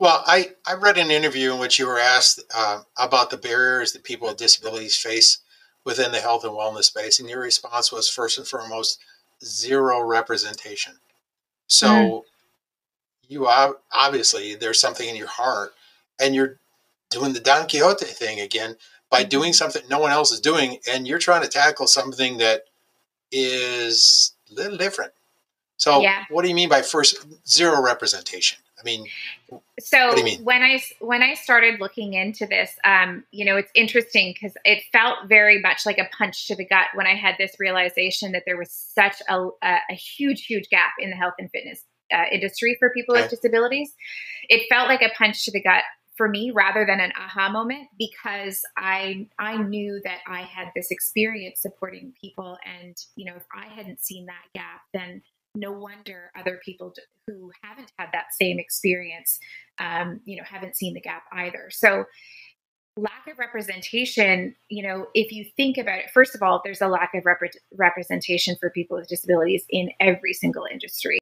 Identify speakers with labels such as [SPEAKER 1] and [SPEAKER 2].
[SPEAKER 1] Well, I, I read an interview in which you were asked uh, about the barriers that people with disabilities face within the health and wellness space, and your response was first and foremost zero representation. So mm. you are obviously there's something in your heart, and you're doing the Don Quixote thing again by mm-hmm. doing something no one else is doing, and you're trying to tackle something that is a little different. So, yeah. what do you mean by first zero representation? I mean,
[SPEAKER 2] so when I when I started looking into this, um, you know, it's interesting because it felt very much like a punch to the gut when I had this realization that there was such a, a, huge, huge gap in the health and fitness uh, industry for people okay. with disabilities. It felt like a punch to the gut for me rather than an aha moment because I I knew that I had this experience supporting people and you know if I hadn't seen that gap then no wonder other people who haven't had that same experience, um, you know, haven't seen the gap either. So, lack of representation, you know, if you think about it, first of all, there's a lack of rep- representation for people with disabilities in every single industry.